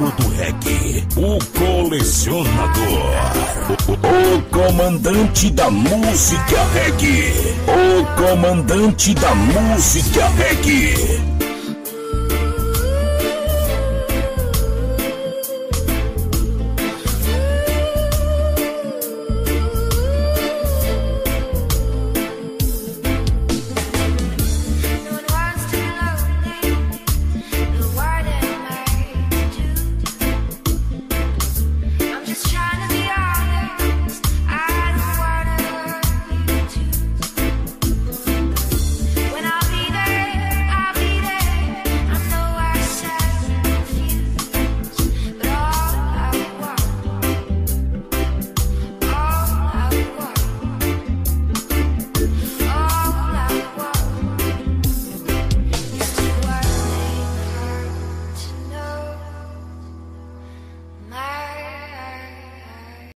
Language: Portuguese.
ouro do reggae, o colecionador, o comandante da música reggae, o comandante da música reggae.